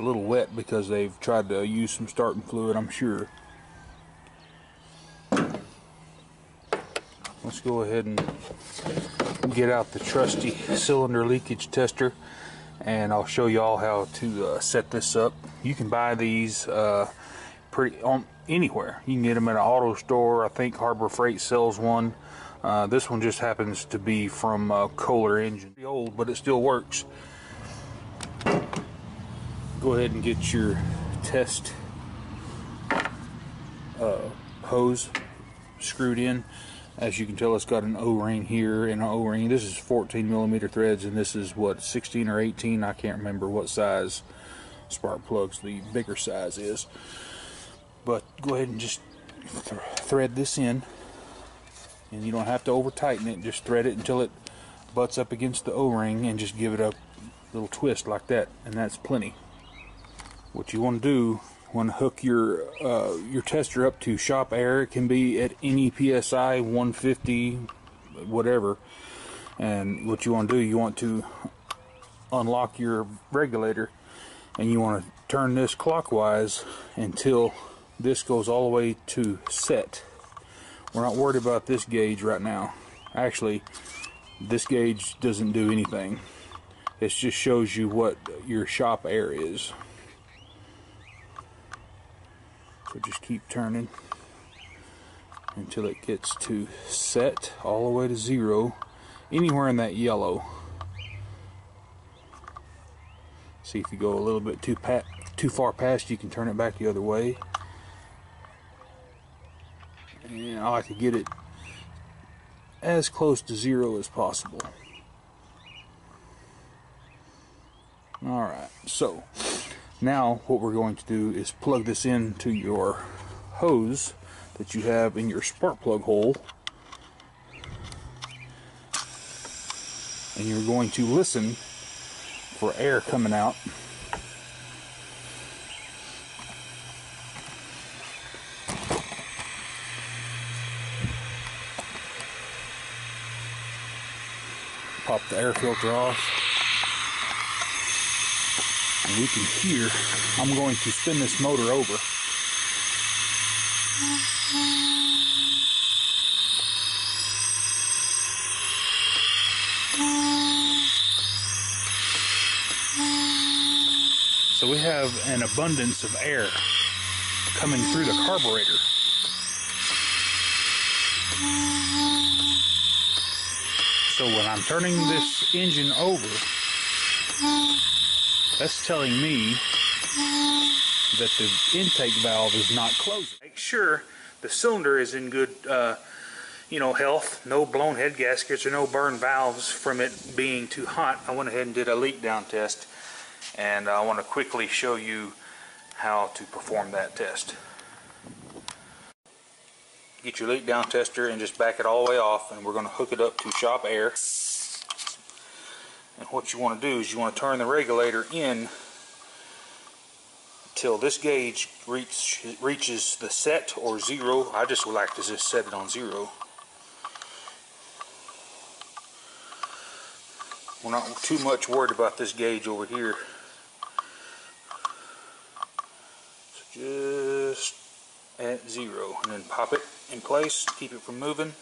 a little wet because they've tried to use some starting fluid, I'm sure. Let's go ahead and get out the trusty cylinder leakage tester and I'll show you all how to uh, set this up. You can buy these uh, pretty on anywhere. You can get them at an auto store. I think Harbor Freight sells one. Uh, this one just happens to be from uh, Kohler engine. Pretty old, but it still works. Go ahead and get your test uh, hose screwed in. As you can tell, it's got an O-ring here and an O-ring. This is 14 millimeter threads, and this is what 16 or 18. I can't remember what size spark plugs the bigger size is. But go ahead and just th thread this in and you don't have to over tighten it just thread it until it butts up against the o-ring and just give it a little twist like that and that's plenty what you want to do want to hook your uh, your tester up to shop air it can be at any psi 150 whatever and what you want to do you want to unlock your regulator and you want to turn this clockwise until this goes all the way to set we're not worried about this gauge right now. Actually, this gauge doesn't do anything. It just shows you what your shop air is. So just keep turning until it gets to set all the way to zero. Anywhere in that yellow. See if you go a little bit too too far past you can turn it back the other way. And I like to get it as close to zero as possible. Alright, so now what we're going to do is plug this into your hose that you have in your spark plug hole. And you're going to listen for air coming out pop the air filter off. And we can hear, I'm going to spin this motor over. So we have an abundance of air coming through the carburetor. So when I'm turning this engine over, that's telling me that the intake valve is not closing. Make sure the cylinder is in good, uh, you know, health. No blown head gaskets or no burned valves from it being too hot. I went ahead and did a leak down test, and I want to quickly show you how to perform that test get your leak down tester and just back it all the way off and we're going to hook it up to shop air and what you want to do is you want to turn the regulator in till this gauge reach, reaches the set or zero. I just would like to just set it on zero. We're not too much worried about this gauge over here. So just at zero and then pop it in place keep it from moving.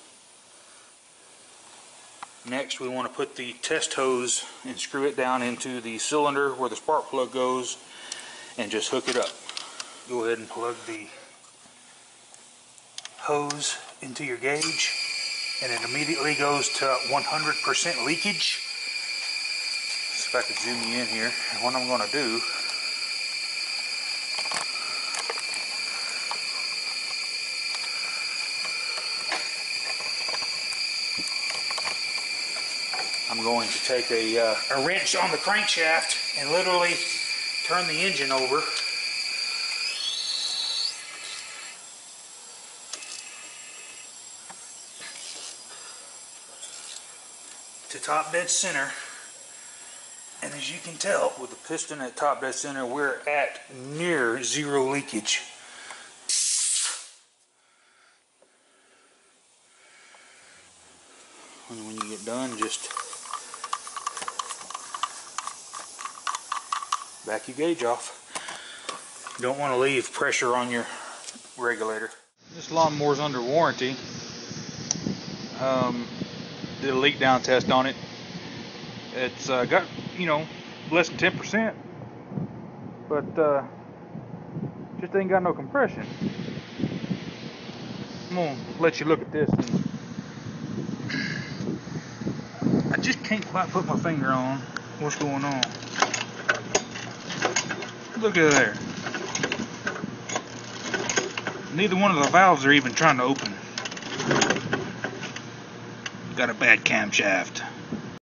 Next we want to put the test hose and screw it down into the cylinder where the spark plug goes and just hook it up. Go ahead and plug the hose into your gauge and it immediately goes to 100% leakage. See if I could zoom you in here. And what I'm going to do going to take a, uh, a wrench on the crankshaft and literally turn the engine over. to top dead center and as you can tell with the piston at top dead center we're at near zero leakage and when you get done just back your gauge off. Don't want to leave pressure on your regulator. This lawnmower's under warranty. Um, did a leak down test on it. It's uh, got, you know, less than 10%, but uh, just ain't got no compression. I'm gonna let you look at this. I just can't quite put my finger on what's going on. Look at there. Neither one of the valves are even trying to open. Got a bad camshaft.